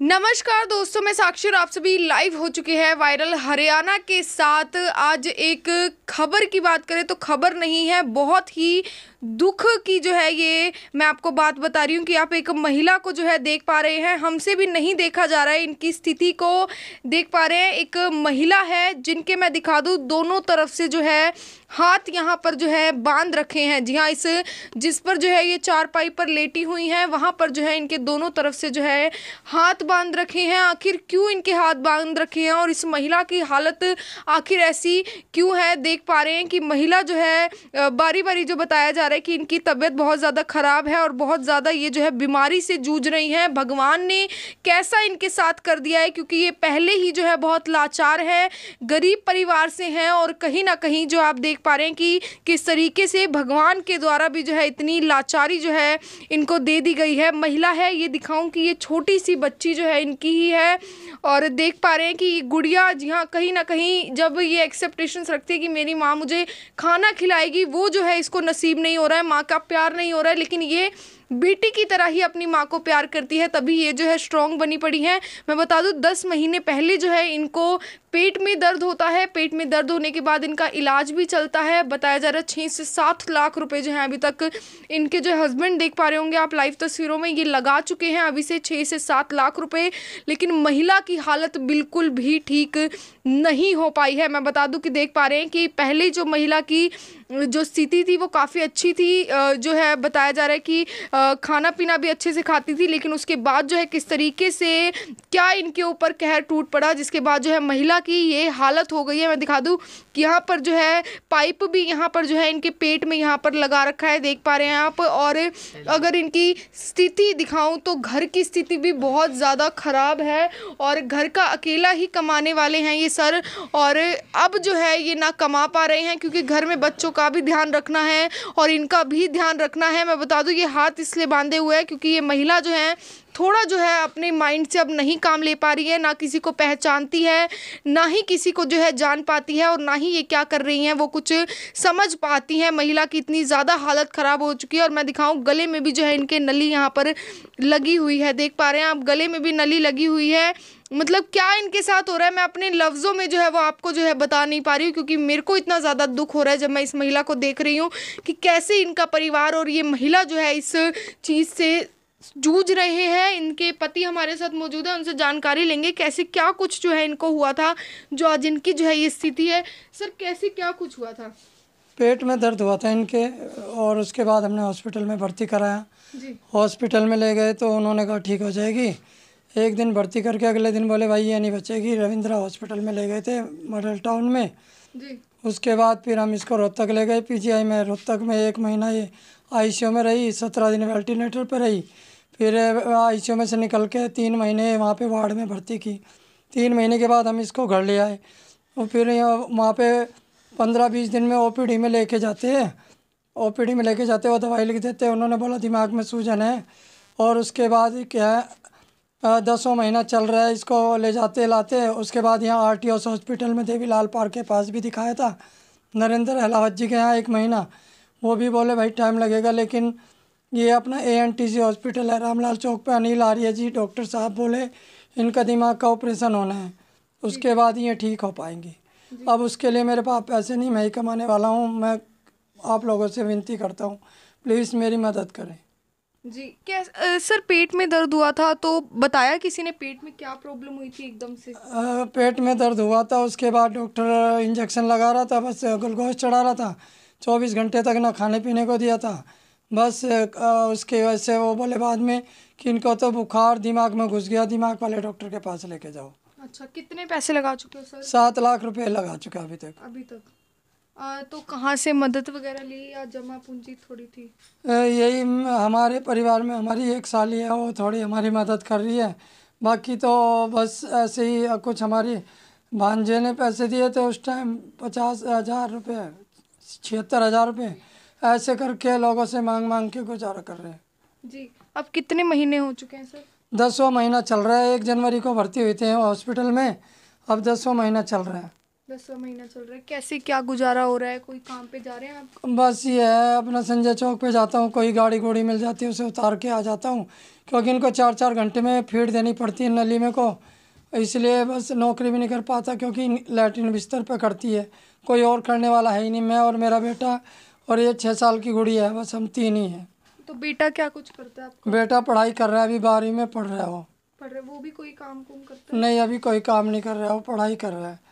नमस्कार दोस्तों, मैं साक्षी और आप सभी लाइव हो चुके हैं वायरल हरियाणा के साथ। आज एक खबर की बात करें तो खबर नहीं है, बहुत ही दुख की जो है ये मैं आपको बात बता रही हूँ कि आप एक महिला को जो है देख पा रहे हैं, हमसे भी नहीं देखा जा रहा है, इनकी स्थिति को देख पा रहे हैं। एक महिला है जिनके मैं दिखा दूँ, दोनों तरफ़ से जो है हाथ यहाँ पर जो है बाँध रखे हैं। जी हाँ इस जिस पर जो है ये चार पाई पर लेटी हुई हैं, वहाँ पर जो है इनके दोनों तरफ़ से जो है हाथ बाँध रखे हैं। आखिर क्यों इनके हाथ बाँध रखे हैं और इस महिला की हालत आखिर ऐसी क्यों है? देख पा रहे हैं कि महिला जो है बारी बारी जो बताया जा रहा है कि इनकी तबीयत बहुत ज़्यादा ख़राब है और बहुत ज़्यादा ये जो है बीमारी से जूझ रही हैं। भगवान ने कैसा इनके साथ कर दिया है? क्योंकि ये पहले ही जो है बहुत लाचार है, गरीब परिवार से हैं और कहीं ना कहीं जो आप देख पा रहे हैं कि किस तरीके से भगवान के द्वारा भी जो है इतनी लाचारी जो है इनको दे दी गई है। महिला है, ये दिखाऊँ कि ये छोटी सी बच्ची जो है इनकी ही है और देख पा रहे हैं कि गुड़िया, जी हाँ कहीं ना कहीं जब ये एक्सेप्टेशंस रखती है कि मेरी माँ मुझे खाना खिलाएगी, वो जो है इसको नसीब नहीं हो रहा है माँ का प्यार नहीं हो रहा है लेकिन ये बेटी की तरह ही अपनी माँ को प्यार करती है, तभी ये जो है स्ट्रॉन्ग बनी पड़ी है। मैं बता दूँ, दस महीने पहले जो है इनको पेट में दर्द होता है। पेट में दर्द होने के बाद इनका इलाज भी चलता है। बताया जा रहा है छः से सात लाख रुपए जो है अभी तक इनके जो हस्बैंड देख पा रहे होंगे आप लाइव तस्वीरों में, ये लगा चुके हैं अभी से छः से सात लाख रुपए। लेकिन महिला की हालत बिल्कुल भी ठीक नहीं हो पाई है। मैं बता दूँ कि देख पा रहे हैं कि पहले जो महिला की जो स्थिति थी, वो काफ़ी अच्छी थी। जो है बताया जा रहा है कि खाना पीना भी अच्छे से खाती थी, लेकिन उसके बाद जो है किस तरीके से, क्या इनके ऊपर कहर टूट पड़ा, जिसके बाद जो है महिला की ये हालत हो गई है, मैं दिखा दूँ कि यहाँ पर जो है पाइप भी यहाँ पर जो है इनके पेट में यहाँ पर लगा रखा है, देख पा रहे हैं आप, और अगर इनकी स्थिति दिखाऊँ तो घर की स्थिति भी बहुत ज़्यादा ख़राब है, और घर का अकेला ही कमाने वाले हैं ये सर, और अब जो है ये ना कमा पा रहे हैं, क्योंकि घर में बच्चों का भी ध्यान रखना है, और इनका भी ध्यान रखना है, मैं बता दूँ ये हाथ इसलिए बांधे हुए हैं क्योंकि ये महिला जो है थोड़ा जो है अपने माइंड से अब नहीं काम ले पा रही है, ना किसी को पहचानती है, ना ही किसी को जो है जान पाती है और ना ही ये क्या कर रही हैं, वो कुछ समझ पाती हैं। महिला की इतनी ज़्यादा हालत ख़राब हो चुकी है और मैं दिखाऊँ, गले में भी जो है इनके नली यहाँ पर लगी हुई है, देख पा रहे हैं आप, गले में भी नली लगी हुई है। मतलब क्या इनके साथ हो रहा है, मैं अपने लफ्ज़ों में जो है वो आपको जो है बता नहीं पा रही हूँ, क्योंकि मेरे को इतना ज़्यादा दुख हो रहा है जब मैं इस महिला को देख रही हूँ कि कैसे इनका परिवार और ये महिला जो है इस चीज़ से जूझ रहे हैं इनके पति हमारे साथ मौजूद है उनसे जानकारी लेंगे कैसे क्या कुछ जो है इनको हुआ था जो आज इनकी जो है ये स्थिति है। सर कैसे क्या कुछ हुआ था? पेट में दर्द हुआ था इनके और उसके बाद हमने हॉस्पिटल में भर्ती कराया। हॉस्पिटल में ले गए तो उन्होंने कहा ठीक हो जाएगी। एक दिन भर्ती करके अगले दिन बोले भाई ये नहीं बचेगी। रविंद्रा हॉस्पिटल में ले गए थे मॉडल टाउन में। जी। उसके बाद फिर हम इसको रोहतक ले गए पीजीआई में। रोहतक में एक महीना ये आईसीयू में रही सत्रह दिन वेंटिलेटर पर रही। फिर आई में से निकल के तीन महीने वहाँ पे वार्ड में भर्ती की। तीन महीने के बाद हम इसको घर ले आए। और फिर वहाँ पे पंद्रह बीस दिन में ओपीडी में लेके जाते हैं। ओपीडी में लेके जाते वो दवाई लिख देते हैं। उन्होंने बोला, दिमाग में सूजन है। और उसके बाद क्या है दसों महीना चल रहा है इसको ले जाते लाते। उसके बाद यहाँ आर टी हॉस्पिटल में देवी लाल पार्क के पास भी दिखाया था। नरेंद्र अहलावत जी के यहाँ एक महीना। वो भी बोले, भाई, टाइम लगेगा। लेकिन ये अपना A N T C hospital है। रामलाल चौक पे अनिल आर्य जी डॉक्टर साहब बोले इनका दिमाग का ऑपरेशन होना है। उसके बाद ये ठीक हो पाएँगी। अब उसके लिए मेरे पास पैसे नहीं मैं ही कमाने वाला हूँ। मैं आप लोगों से विनती करता हूँ प्लीज़ मेरी मदद करें। जी क्या सर पेट में दर्द हुआ था तो बताया किसी ने पेट में क्या प्रॉब्लम हुई थी एकदम से? आ, पेट में दर्द हुआ था उसके बाद डॉक्टर इंजेक्शन लगा रहा था बस ग्लूकोज चढ़ा रहा था। चौबीस घंटे तक ना खाने पीने को दिया था। बस उसके वजह से वो बोले बाद में कि इनको तो बुखार दिमाग में घुस गया दिमाग वाले डॉक्टर के पास लेके जाओ। अच्छा कितने पैसे लगा चुके हो सर? सात लाख रुपए लगा चुका अभी तक। अभी तक। आ, तो कहाँ से मदद वगैरह ली या जमा पूंजी थोड़ी थी? यही हमारे परिवार में हमारी एक साली है वो थोड़ी हमारी मदद कर रही है। बाकी तो बस ऐसे ही कुछ हमारी भांजे ने पैसे दिए थे उस टाइम पचास हज़ार रुपये छिहत्तर हज़ार रुपये ऐसे करके लोगों से मांग मांग के गुजारा कर रहे हैं। जी अब कितने महीने हो चुके हैं सर? दसवां महीना चल रहा है। एक जनवरी को भर्ती हुई थे हॉस्पिटल में अब दसवां महीना चल रहा है। दसवा महीना चल रहा है। कैसे क्या गुजारा हो रहा है? कोई काम पे जा रहे हैं आप? बस ये है अपना संजय चौक पे जाता हूँ कोई गाड़ी घोड़ी मिल जाती है उसे उतार के आ जाता हूँ। क्योंकि इनको चार चार घंटे में फ़ीड देनी पड़ती है नली में को। इसलिए बस नौकरी भी नहीं कर पाता क्योंकि लैट्रिन बिस्तर पर करती है। कोई और करने वाला है ही नहीं। मैं और मेरा बेटा और ये छः साल की गुड़िया है बस हम तीन ही हैं। तो बेटा क्या कुछ करता है आपको? बेटा पढ़ाई कर रहा है अभी बारहवीं में पढ़ रहा है वो। पढ़ रहे वो भी कोई काम कुम करता है? नहीं अभी कोई काम नहीं कर रहा है वो पढ़ाई कर रहा है।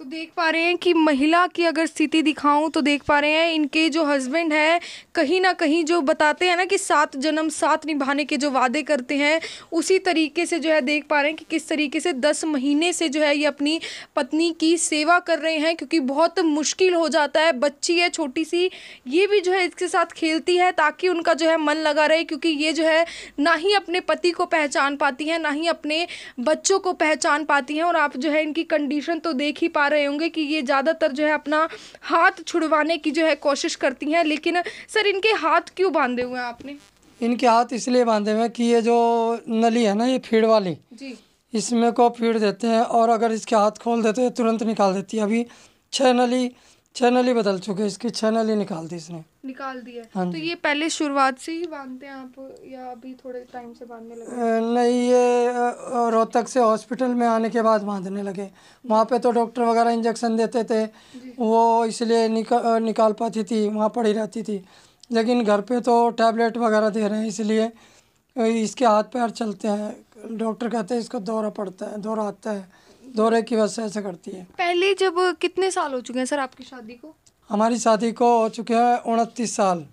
तो देख पा रहे हैं कि महिला की अगर स्थिति दिखाऊँ तो देख पा रहे हैं इनके जो हस्बैंड है, कहीं ना कहीं जो बताते हैं ना कि सात जन्म साथ निभाने के जो वादे करते हैं, उसी तरीके से जो है देख पा रहे हैं कि किस तरीके से दस महीने से जो है ये अपनी पत्नी की सेवा कर रहे हैं क्योंकि बहुत मुश्किल हो जाता है, बच्ची है छोटी सी ये भी जो है इसके साथ खेलती है ताकि उनका जो है मन लगा रहे क्योंकि ये जो है ना ही अपने पति को पहचान पाती है, ना ही अपने बच्चों को पहचान पाती हैं और आप जो है इनकी कंडीशन तो देख ही पा रहे होंगे कि ये ज़्यादातर जो है अपना हाथ छुड़वाने की जो है कोशिश करती हैं लेकिन सर इनके हाथ क्यों बांधे हुए हैं आपने? इनके हाथ इसलिए बांधे हुए हैं कि ये जो नली है ना ये फ़ीड वाली जी। इसमें को फ़ीड देते हैं और अगर इसके हाथ खोल देते हैं तुरंत निकाल देती है। अभी छः नली छः नली बदल चुके इसकी छः नली निकाल दी इसने। निकाल दिया हाँ। तो ये पहले शुरुआत से ही बांधते हैं आप या अभी थोड़े टाइम से बांधने लगे? नहीं ये रोहतक से हॉस्पिटल में आने के बाद बांधने लगे। वहाँ पे तो डॉक्टर वगैरह इंजेक्शन देते थे वो इसलिए निका, निकाल पाती थी वहाँ पड़ी रहती थी। लेकिन घर पे तो टैबलेट वगैरह दे रहे हैं इसलिए इसके हाथ पैर चलते हैं। डॉक्टर कहते हैं इसको दौरा पड़ता है दौरा आता है। दौरे की वजह से ऐसे करती है। पहले जब कितने साल हो चुके हैं सर आपकी शादी को? हमारी शादी को हो चुके हैं उनतीस साल।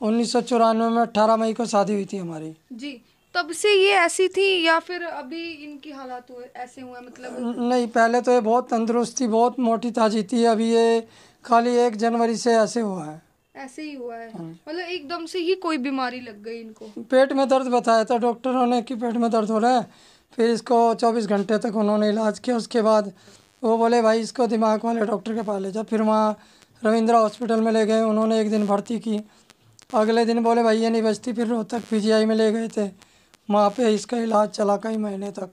उन्नीस सौ चौरानवे में अट्ठारह मई को शादी हुई थी हमारी। जी तब से ये ऐसी थी या फिर अभी इनकी हालात हुए ऐसे हुए मतलब नहीं पहले तो ये बहुत तंदुरुस्त थी बहुत मोटी ताजी थी अभी ये खाली एक जनवरी से ऐसे हुआ है। ऐसे ही हुआ है। मतलब एकदम से ही कोई बीमारी लग गई इनको? पेट में दर्द बताया था डॉक्टरों ने कि पेट में दर्द हो रहा है। फिर इसको 24 घंटे तक उन्होंने इलाज किया। उसके बाद वो बोले, भाई, इसको दिमाग वाले डॉक्टर के पास ले जाओ फिर वहाँ रविंद्रा हॉस्पिटल में ले गए। उन्होंने एक दिन भर्ती की। अगले दिन बोले, भाई, ये नहीं बचती फिर रोहतक पीजीआई में ले गए थे। वहाँ पर इसका इलाज चला कई महीने तक।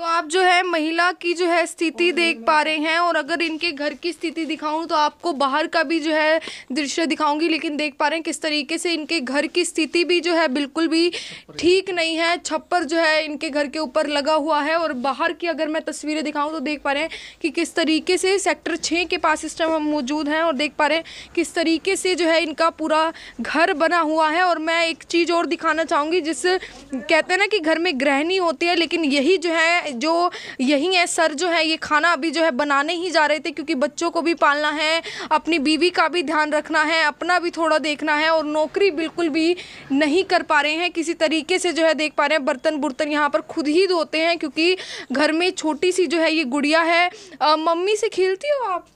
तो आप जो है महिला की जो है स्थिति देख पा रहे हैं और अगर इनके घर की स्थिति दिखाऊँ तो आपको बाहर का भी जो है दृश्य दिखाऊँगी, लेकिन देख पा रहे हैं किस तरीके से इनके घर की स्थिति भी जो है बिल्कुल भी ठीक नहीं है। छप्पर जो है इनके घर के ऊपर लगा हुआ है और बाहर की अगर मैं तस्वीरें दिखाऊँ तो देख पा रहे हैं कि किस तरीके से सेक्टर छः के पास इस टाइम हम मौजूद हैं और देख पा रहे हैं किस तरीके से जो है इनका पूरा घर बना हुआ है। और मैं एक चीज़ और दिखाना चाहूँगी, जिस कहते हैं ना कि घर में गृहिणी होती है, लेकिन यही जो है जो यही है सर जो है ये खाना अभी जो है बनाने ही जा रहे थे क्योंकि बच्चों को भी पालना है अपनी बीवी का भी ध्यान रखना है अपना भी थोड़ा देखना है और नौकरी बिल्कुल भी नहीं कर पा रहे हैं किसी तरीके से जो है देख पा रहे हैं बर्तन बुर्तन यहाँ पर खुद ही धोते हैं क्योंकि घर में छोटी सी जो है ये गुड़िया है। मम्मी से खेलती हो आप?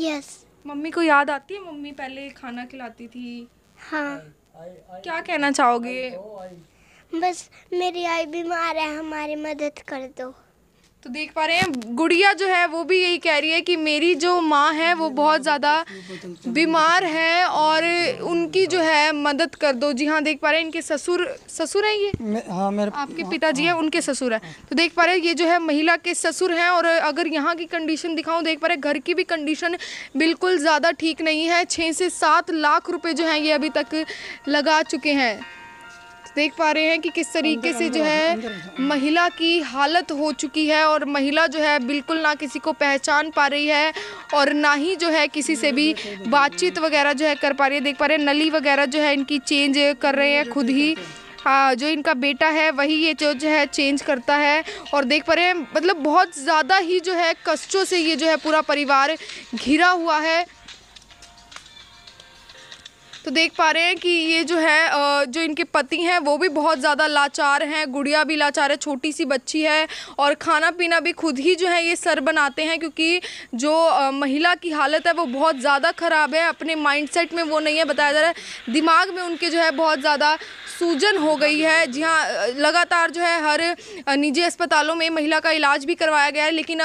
यस मम्मी को याद आती है मम्मी पहले खाना खिलाती थी? हाँ। क्या कहना चाहोगे? बस मेरी आई बीमार है हमारी मदद कर दो। तो देख पा रहे हैं गुड़िया जो है वो भी यही कह रही है कि मेरी जो माँ है वो बहुत ज़्यादा बीमार है और उनकी जो है मदद कर दो। जी हाँ देख पा रहे हैं इनके ससुर ससुर हैं ये? मे- हाँ मेरे आपके पिताजी हैं उनके ससुर हैं। तो देख पा रहे हैं ये जो है महिला के ससुर हैं और अगर यहाँ की कंडीशन दिखाऊँ देख पा रहे हैं घर की भी कंडीशन बिल्कुल ज़्यादा ठीक नहीं है। छः से सात लाख रुपये जो हैं ये अभी तक लगा चुके हैं। देख पा रहे हैं कि किस तरीके से जो है महिला की हालत हो चुकी है और महिला जो है बिल्कुल ना किसी को पहचान पा रही है और ना ही जो है किसी से भी बातचीत वगैरह जो है कर पा रही है। देख पा रहे हैं नली वगैरह जो है इनकी चेंज कर रहे हैं खुद ही। हाँ जो इनका बेटा है वही ये जो जो है चेंज करता है और देख पा रहे हैं मतलब बहुत ज़्यादा ही जो है कष्टों से ये जो है पूरा परिवार घिरा हुआ है। तो देख पा रहे हैं कि ये जो है जो इनके पति हैं, वो भी बहुत ज़्यादा लाचार हैं, गुड़िया भी लाचार है, छोटी सी बच्ची है और खाना पीना भी खुद ही जो है ये सर बनाते हैं क्योंकि जो महिला की हालत है वो बहुत ज़्यादा ख़राब है, अपने माइंडसेट में वो नहीं है, बताया जा रहा है। दिमाग में उनके जो है बहुत ज़्यादा सूजन हो गई है। जी हाँ लगातार जो है हर निजी अस्पतालों में महिला का इलाज भी करवाया गया है, लेकिन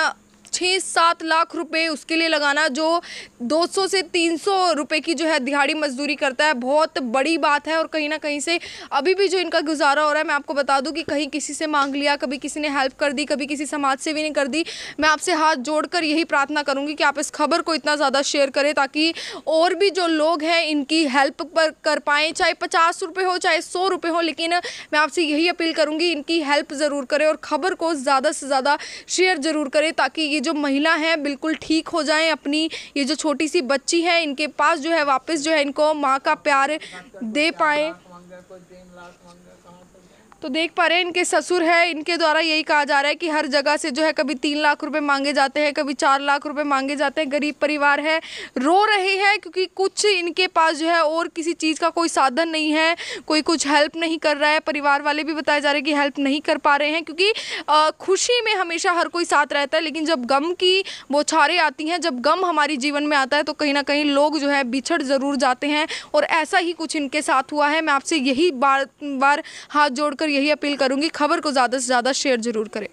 छः सात लाख रुपए उसके लिए लगाना, जो 200 से 300 रुपए की जो है दिहाड़ी मजदूरी करता है, बहुत बड़ी बात है। और कहीं ना कहीं से अभी भी जो इनका गुजारा हो रहा है, मैं आपको बता दूँ कि कहीं किसी से मांग लिया, कभी किसी ने हेल्प कर दी, कभी किसी समाज से भी नहीं कर दी, मैं आपसे हाथ जोड़कर यही प्रार्थना करूँगी कि आप इस खबर को इतना ज़्यादा शेयर करें ताकि और भी जो लोग हैं इनकी हेल्प पर कर पाएँ, चाहे पचास रुपये हो, चाहे सौ रुपये हो, लेकिन मैं आपसे यही अपील करूँगी, इनकी हेल्प ज़रूर करें और ख़बर को ज़्यादा से ज़्यादा शेयर ज़रूर करें ताकि ये जो महिला है, बिल्कुल ठीक हो जाए अपनी। ये जो छोटी सी बच्ची है, इनके पास जो है, वापस जो है, इनको माँ का प्यार दे पाएँ। तो देख पा रहे हैं, इनके ससुर है, इनके द्वारा यही कहा जा रहा है कि हर जगह से जो है कभी तीन लाख रुपए मांगे जाते हैं, कभी चार लाख रुपए मांगे जाते हैं, गरीब परिवार है, रो रहे हैं क्योंकि कुछ इनके पास जो है और किसी चीज़ का कोई साधन नहीं है, कोई कुछ हेल्प नहीं कर रहा है, परिवार वाले भी बताए जा रहे हैं कि हेल्प नहीं कर पा रहे हैं क्योंकि खुशी में हमेशा हर कोई साथ रहता है, लेकिन जब गम की बौछारें आती हैं, जब गम हमारी जीवन में आता है तो कहीं ना कहीं लोग जो है बिछड़ ज़रूर जाते हैं, और ऐसा ही कुछ इनके साथ हुआ है। मैं आपसे यही बार बार हाथ जोड़कर यही अपील करूँगी खबर को ज़्यादा से ज़्यादा शेयर ज़रूर करें।